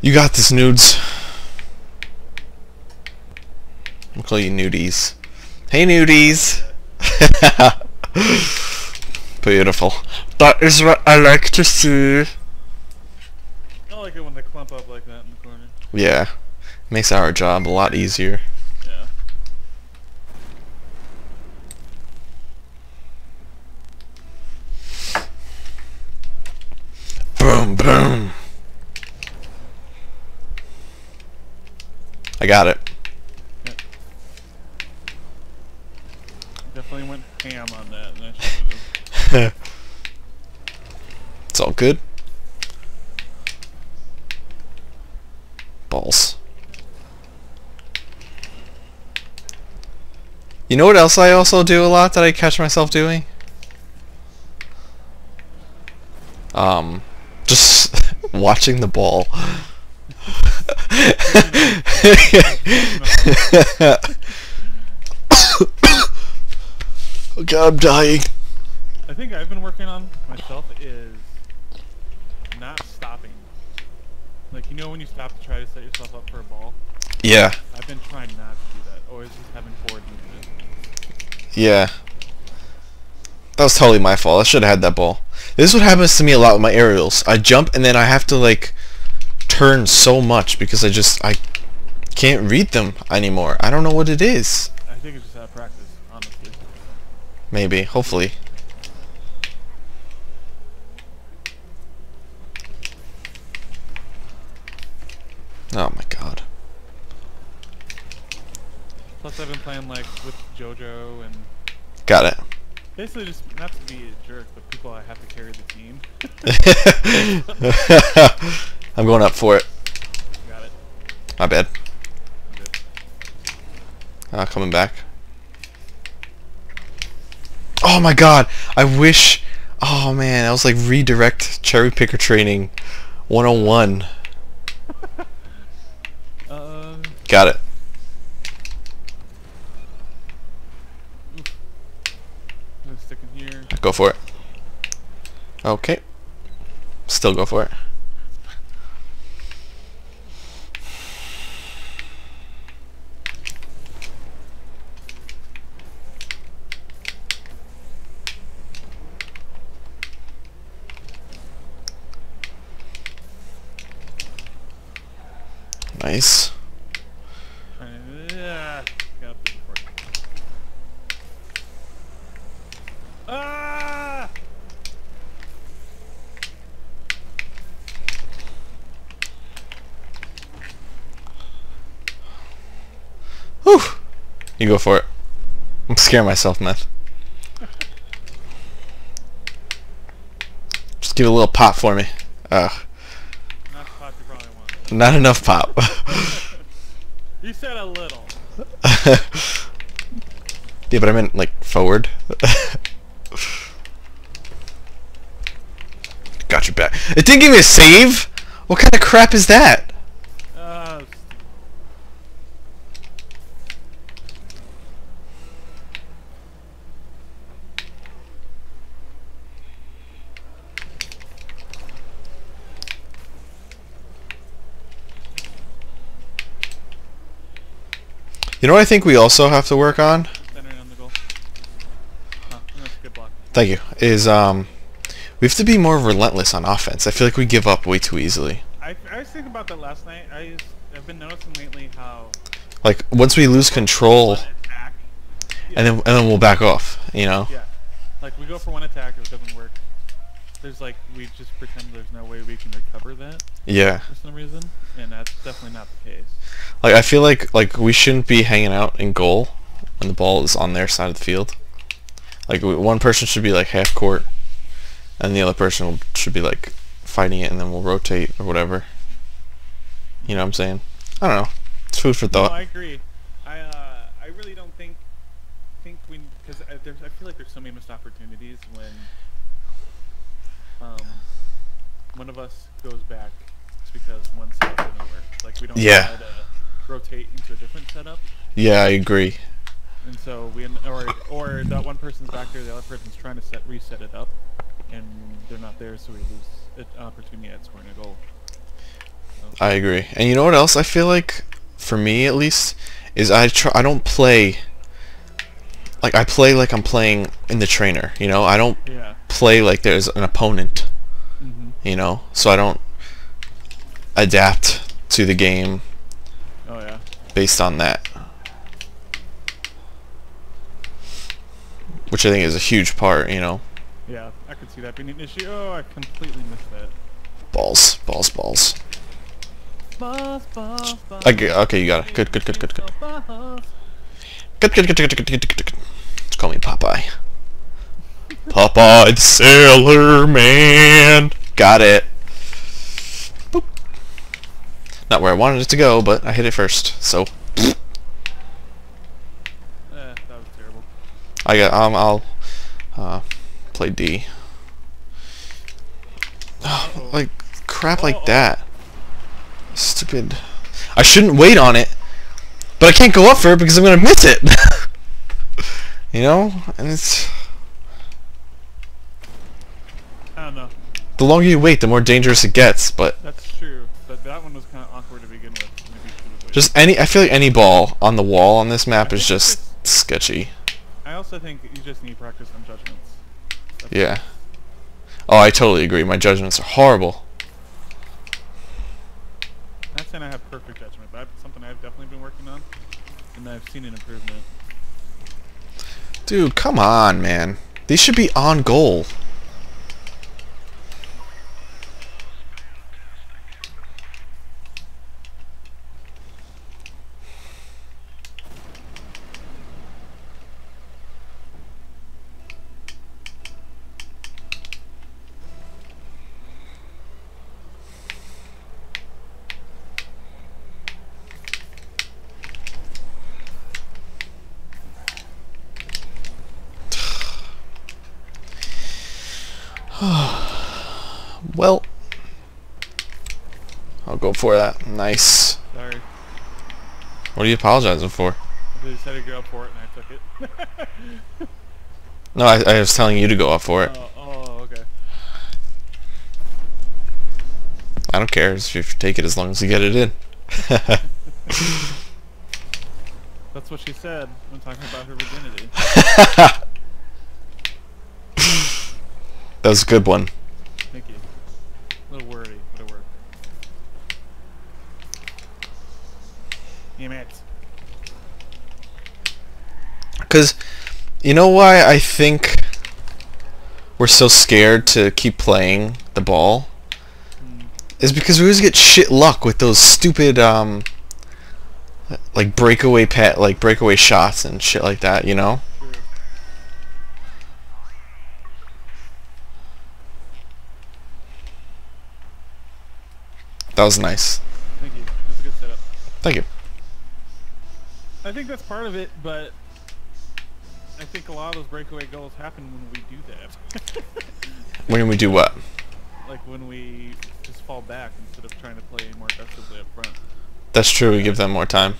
You got this, nudes. I'll call you nudies. Hey, nudies. Beautiful. That is what I like to see. I like it when they clump up like that in the corner. Yeah. Makes our job a lot easier. I got it. Definitely went ham on that. It's all good. Balls. You know what else I also do a lot that I catch myself doing? Um, just watching the ball. oh god, I'm dying. I think I've been working on myself is not stopping. Like you know when you stop to try to set yourself up for a ball. Yeah, I've been trying not to do that. Always just having forward movement. yeah. That was totally my fault. I should have had that ball. This is what happens to me a lot with my aerials. I jump and then I have to like turn so much because I just I can't read them anymore. I don't know what it is. I think it's just out of practice, honestly. Maybe, hopefully. Oh my god. Plus I've been playing like with JoJo and Got it. basically just not to be a jerk, but people I have to carry the team. I'm going up for it. Got it. My bad. Uh, coming back. Oh my god! I wish... Oh man, that was like redirect cherry picker training 101. Uh, Got it. I'm stick in here. Go for it. Okay. Still go for it. Nice. Whew. You go for it. I'm scaring myself, meth. Just give a little pop for me. Ugh. Not the pop you probably want. Not enough pop. You said a little. yeah, but I meant like forward. Got your back. It didn't give me a save? What kind of crap is that? Uh, You know what I think we also have to work on? centering on the goal. Huh, that's a good block. Thank you. Is um we have to be more relentless on offense. I feel like we give up way too easily. I, I was thinking about that last night. I just, I've been noticing lately how Like once we lose control attack. and then and then we'll back off, you know? Yeah. Like we go for one attack, if it doesn't work. There's like we just pretend there's no way we can recover that Yeah. for some reason, definitely not the case. Like I feel like like we shouldn't be hanging out in goal when the ball is on their side of the field. Like w- one person should be like half court, and the other person will, should be like fighting it, and then we'll rotate or whatever. You know what I'm saying? I don't know. It's food for thought. No. I agree. I uh, I really don't think think we because I, I feel like there's so many missed opportunities when um one of us goes back. Because one setup didn't work. Like we don't Yeah. rotate into a different setup, yeah, I agree. and so we or or that one person's back there, the other person's trying to set reset it up, and they're not there, so we lose an opportunity at scoring a goal. So, I agree. And you know what else I feel like, for me at least, is I try I don't play like I play like I'm playing in the trainer. You know, I don't Yeah. play like there's an opponent. hmm You know, so I don't adapt to the game Oh yeah. based on that. Which I think is a huge part, you know. Yeah, I could see that being an issue. Oh, I completely missed that. Balls, balls, balls. Boss, boss, boss. Okay, okay, you got it. Good, good, good, good, good. Boss. Good, good, good, good, good, good, good, good. Just call me Popeye. Popeye the Sailor Man. Got it. Not where I wanted it to go, but I hit it first. So Eh, that was terrible. I got. Um, I'll uh, play D. Uh-oh. like crap like that. Stupid. I shouldn't wait on it, but I can't go up for it because I'm gonna miss it. you know, and it's I don't know. the longer you wait, the more dangerous it gets. But That's true. But that one was kind of awkward to begin with. Maybe you should've waited. Just any, I feel like any ball on the wall on this map is just sketchy. I also think you just need practice on judgments. That's Yeah. Oh, I totally agree. My judgments are horrible. Not saying I have perfect judgment, but that's something I've definitely been working on, and I've seen an improvement. Dude, come on, man. These should be on goal. Well, I'll for that. Nice. Sorry. What are you apologizing for? I just had to go up for it, and I took it. No, I, I was telling you to go up for it. oh, oh, okay. I don't care if you take it as long as you get it in. That's what she said when talking about her virginity. that was a good one. Thank you. A little wordy, but it worked. Damn it. Because, you know why I think we're so scared to keep playing the ball? Hmm. Is because we always get shit luck with those stupid, um, like breakaway pet, like breakaway shots and shit like that, you know? That was nice. Thank you. That's a good setup. Thank you. I think that's part of it, but I think a lot of those breakaway goals happen when we do that. When we do what? like when we just fall back instead of trying to play more aggressively up front. That's true, we give them more time.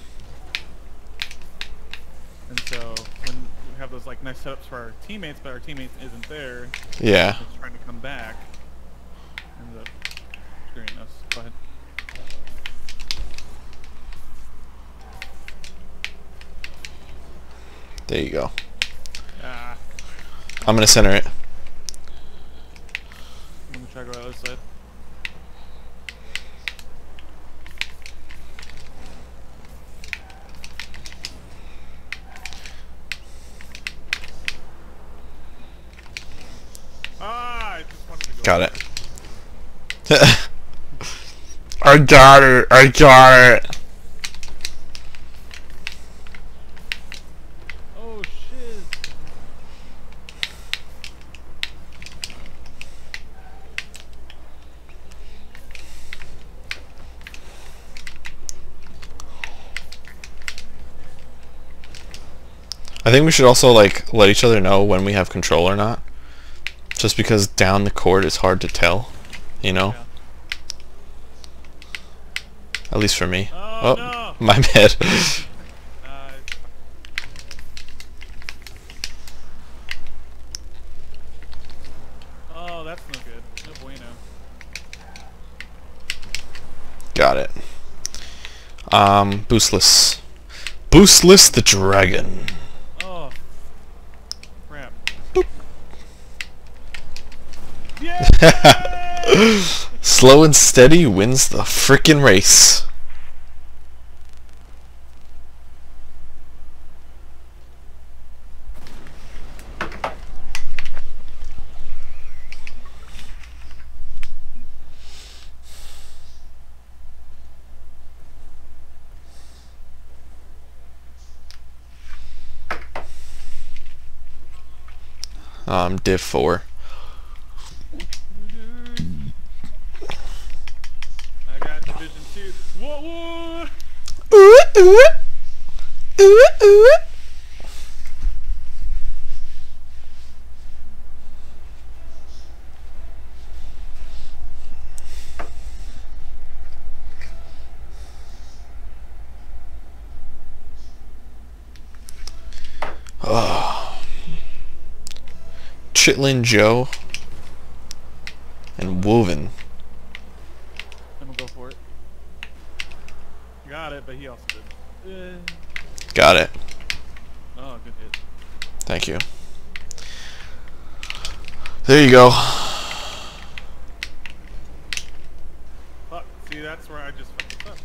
And so when we have those like nice setups for our teammates, but our teammate isn't there, Yeah. just trying to come back, ends up screwing us. Go ahead. There you go. I'm gonna center it. I'm gonna try to go out this side. Ah, I just wanted to go. Got it. I got it. I got it. Oh shit. I think we should also like let each other know when we have control or not. Just because down the court is hard to tell, you know. Yeah. At least for me. Oh, no. my bad. Uh, oh, that's no good. No bueno. Got it. Um, boostless. Boostless the dragon. Oh. Crap. Yeah! Slow and steady wins the frickin' race. Um, div 4. Ooh, ooh. Ooh, ooh. Oh. Chitlin Joe and Woven. I'm gonna go for it. Got it, but he also did. Uh, Got it. oh, good hit. Thank you. There you go. Fuck. See, that's where I just fucked up.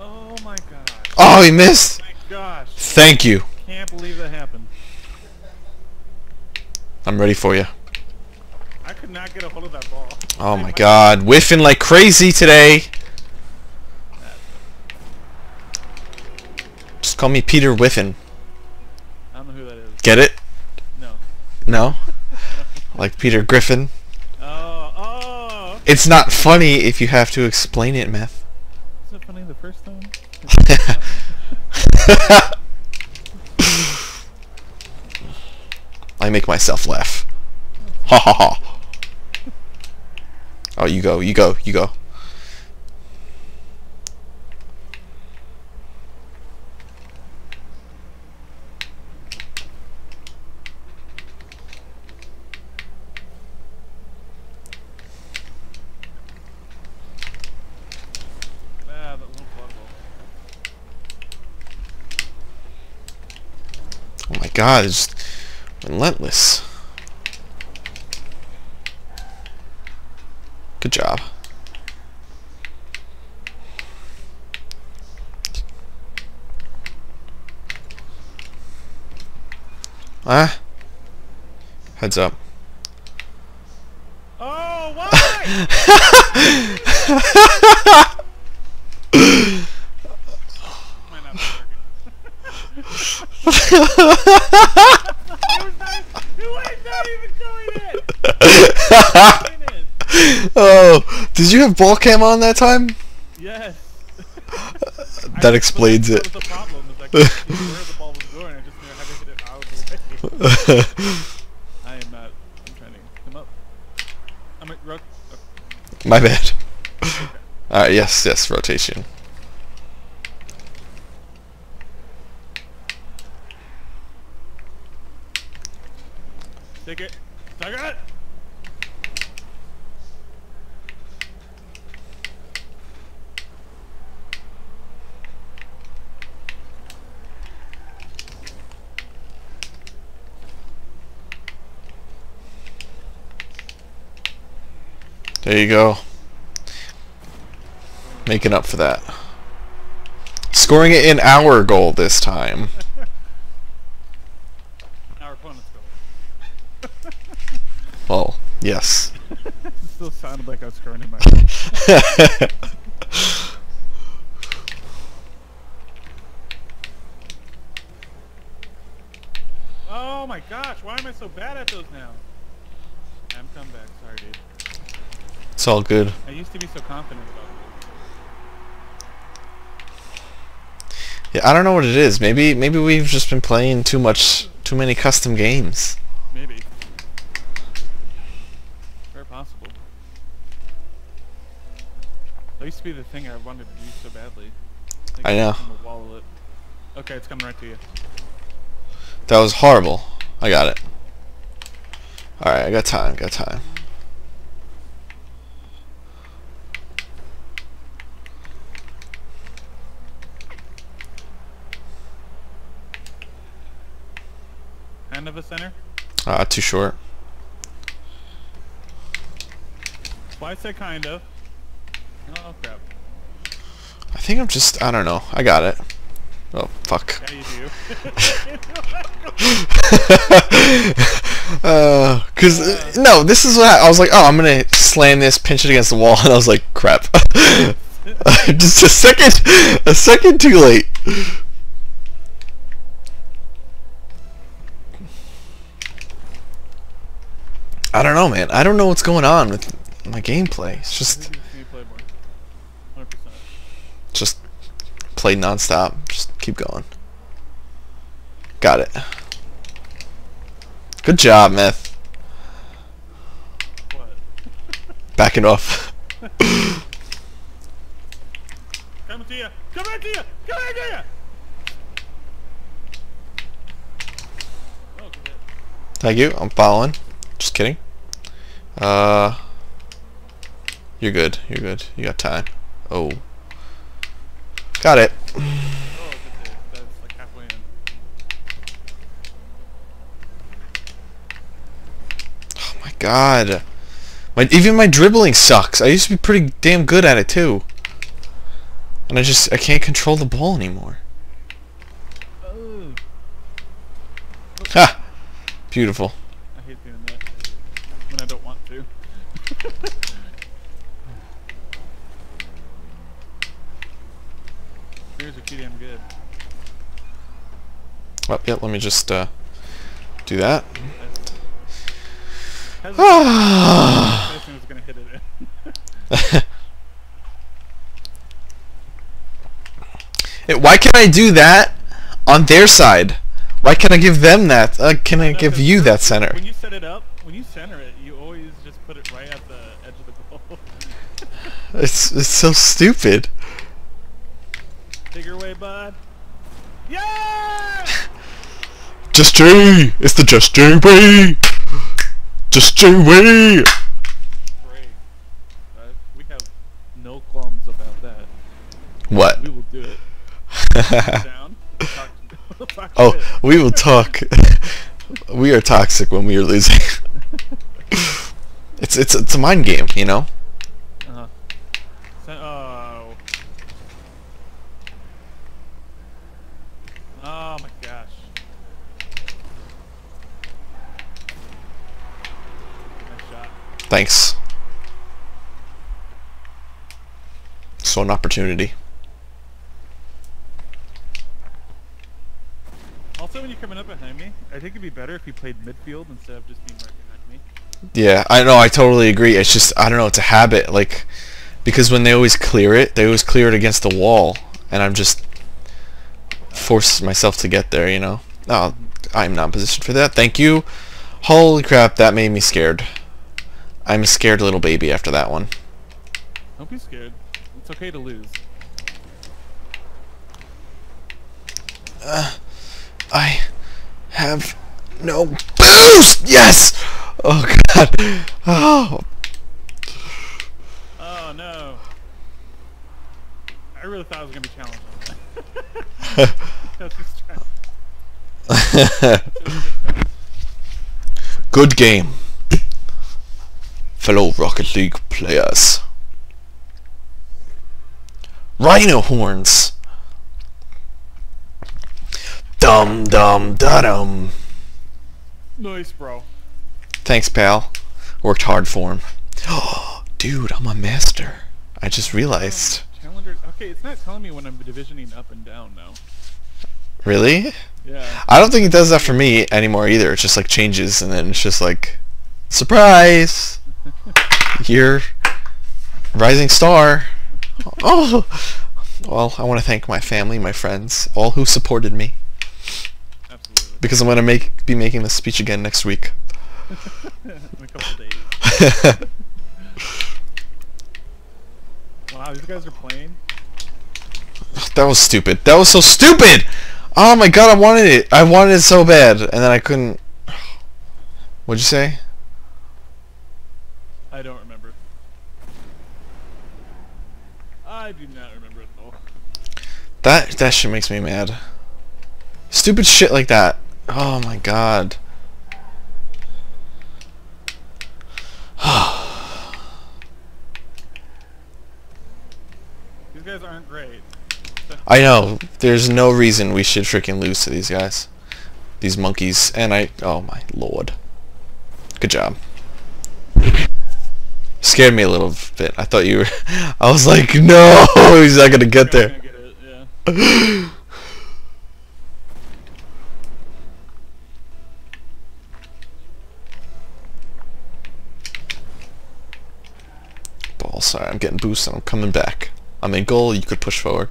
Oh my gosh. Oh, he missed. My gosh. Thank you. Can't believe that happened. I'm ready for you. I could not get a hold of that ball. Oh my god, whiffing like crazy today. Just call me Peter Whiffin. I don't know who that is. Get it? No. No? Like Peter Griffin? Oh, oh! It's not funny if you have to explain it, meth. Was it funny the first time? I make myself laugh. Ha ha ha. Oh, you go, you go, you go. ah, that little blood ball. Oh my god, relentless. Good job. Ah. Heads up. Oh, why? Might not be working. it was not, it was not even going in! Going in. oh, did you have ball cam on that time? Yes. That explains it. was the problem, I couldn't see where the ball was going, I just knew how to hit it out of the way. I am not, I'm trying to come up. I'm at, ro- oh, My bad. Alright, yes, yes, rotation. take it. Take it! There you go. Making up for that. Scoring it in our goal this time. Our opponent's goal. Well, yes. It still sounded like I was scoring in my Oh my gosh, why am I so bad at those now? I'm come back, sorry dude. It's all good. I used to be so confident. Yeah, I don't know what it is. Maybe maybe we've just been playing too much too many custom games. Maybe. Very possible. That used to be the thing I wanted to do so badly. Like, I know. from the wall of it. Okay, it's coming right to you. That was horrible. I got it. Alright, I got time, got time. Kind of a center? Uh, too short. Why I said kind of. Oh crap. I think I'm just, I don't know. I got it. Oh, fuck. Yeah, you do. uh, cause, uh, no, this is what I, I was like, oh, I'm gonna slam this, pinch it against the wall, and I was like, crap. just a second, a second too late. I don't know, man. I don't know what's going on with my gameplay. It's just, You play more. 100%. just play nonstop. Just keep going. Got it. Good job, Myth. What? Backing off. Coming to you! Coming to you! Coming to you! Oh. Thank you. I'm following. Just kidding. Uh, you're good. You're good. You got time. Oh, got it. Oh, good hit. That's like halfway in. My god. My even my dribbling sucks. I used to be pretty damn good at it too. And I just I can't control the ball anymore. Oh. Ha! Beautiful. I hate doing that. When I don't want to. Spears are too damn good. Oh, yeah, let me just uh do that. How's. I was gonna hit it Why can't I do that on their side? Why can't I give them that? Uh, can I No, give you that center? When you set it up, when you center it, you always just put it right at the edge of the goal. It's it's so stupid. Take your way, bud. Yeah! justJay! It's the justJay way! justJay way! Uh, we have no qualms about that. What? We will do it. Down. Oh, we will talk. we are toxic when we are losing. it's it's it's a mind game, you know. Uh-huh. So, oh. Oh my gosh. Nice shot. Thanks. So an opportunity. Also, when you're coming up behind me, I think it'd be better if you played midfield instead of just being right behind me. Yeah, I know. I totally agree. It's just I don't know. It's a habit, like because when they always clear it, they always clear it against the wall, and I'm just force myself to get there. You know. Oh, I'm not positioned for that. Thank you. Holy crap! That made me scared. I'm a scared little baby after that one. Don't be scared. It's okay to lose. Uh, I have no boost. Yes. Oh god. Oh. Oh no. I really thought it was gonna be challenging. I was just trying. Good game, fellow Rocket League players. Rhino horns. Dum dum da dum. Nice, bro. Thanks, pal. Worked hard for him. Dude, I'm a master. I just realized. Oh, Challenger. Okay, it's not telling me when I'm divisioning up and down now. Really? Yeah. I don't think it does that for me anymore either. It just like changes and then it's just like, surprise! You're rising star. Oh! Well, I want to thank my family, my friends, all who supported me. Absolutely. Because I'm going to make be making this speech again next week. In a couple days. Wow, these guys are playing. that was stupid. That was so stupid! Oh my god, I wanted it. I wanted it so bad. And then I couldn't. What'd you say? I do not remember at all. That that shit makes me mad. Stupid shit like that. Oh my god. these guys aren't great. I know. There's no reason we should freaking lose to these guys. These monkeys. And I... Oh my lord. Good job. Scared me a little bit. I thought you were... I was like, no! He's not gonna get there. gonna get it, yeah. Ball, sorry. I'm getting boosted. I'm coming back. I'm in goal. You could push forward.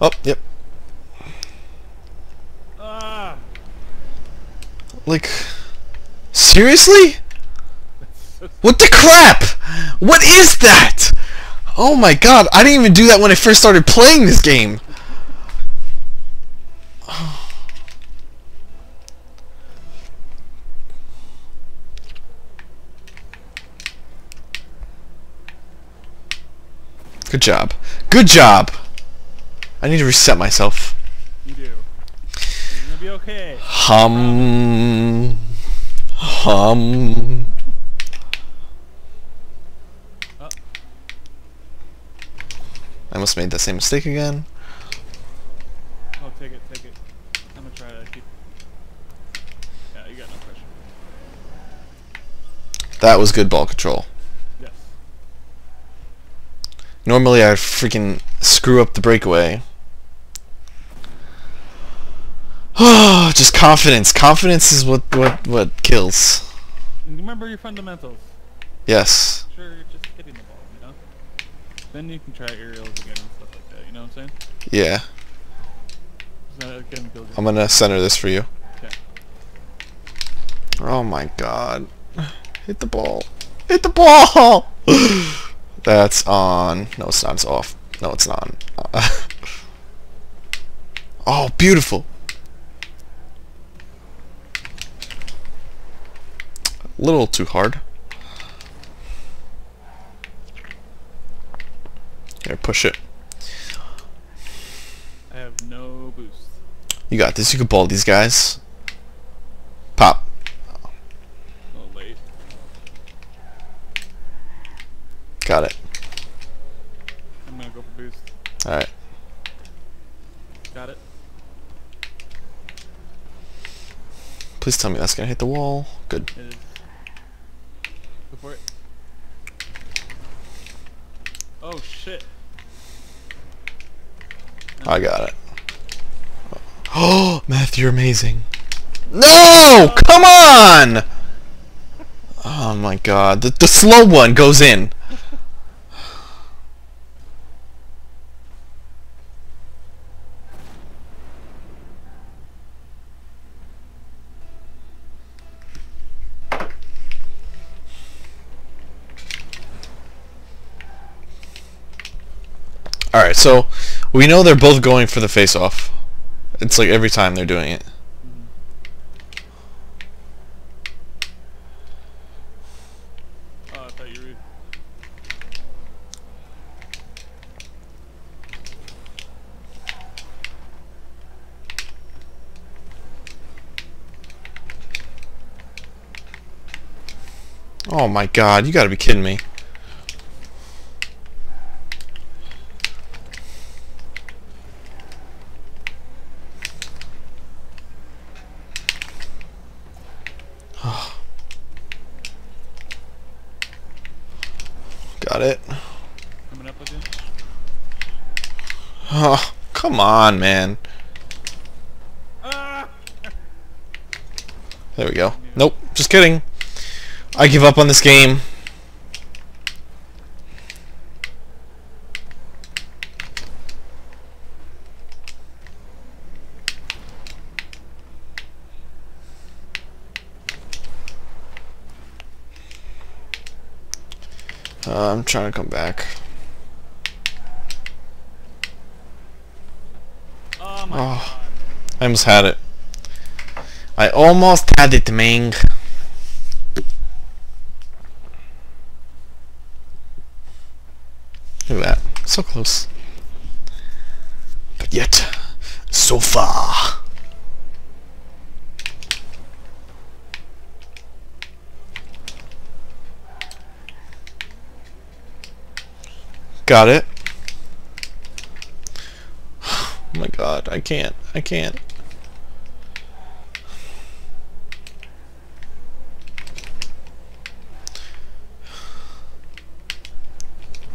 Oh, yep. Ah! Like, seriously? What the crap? What is that? Oh my god, I didn't even do that when I first started playing this game. Good job. Good job. I need to reset myself. You do. You're gonna be okay. Hum. Hum. Oh. I must have made that same mistake again. Oh, take it, take it. I'm gonna try to keep. Yeah, you got no pressure. That was good ball control. Yes. Normally I freaking screw up the breakaway. Oh, just confidence. Confidence is what what what kills. Remember your fundamentals. Yes. Sure, you're just hitting the ball, you know? Then you can try aerials again and stuff like that, you know what I'm saying? Yeah. I'm gonna center this for you. Okay. Oh my god. Hit the ball. Hit the ball! That's on. No, it's not. It's off. No, it's not. oh, beautiful. Little too hard. Here, push it. I have no boost. You got this. You can ball these guys. Pop. Oh, A little late. Got it. I'm gonna go for boost. Alright. Got it. Please tell me that's gonna hit the wall. Good. It is. Go for it. Oh shit. I got it. Oh, Matthew, you're amazing. No! Come on! Oh my god. The, the slow one goes in. Alright, so we know they're both going for the face-off. It's like every time they're doing it. Oh, I thought you were. Oh my god, you gotta be kidding me. Got it. Coming up with you? Oh, come on, man. There we go. Nope, just kidding. I give up on this game. Uh, I'm trying to come back. Oh, I almost had it. I almost had it, Ming. Look at that. So close. But yet, so far. Got it. God, I can't. I can't.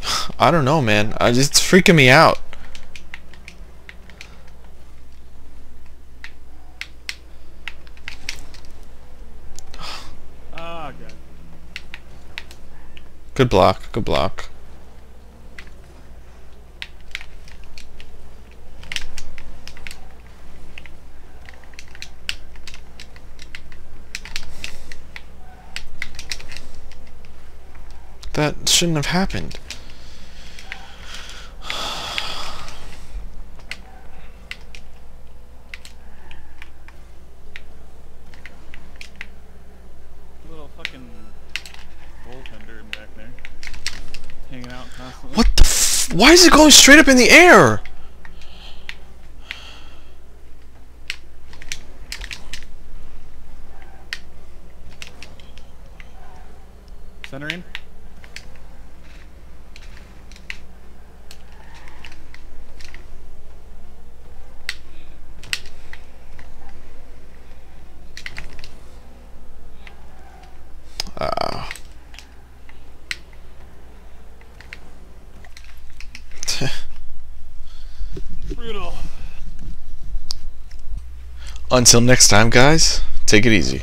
I don't know, man. I just, it's freaking me out. Ah, God. Good block. Good block. That shouldn't have happened. Little fucking goaltender back there. Hanging out constantly. What the f- Why is it going straight up in the air? Centering? Until next time, guys, take it easy.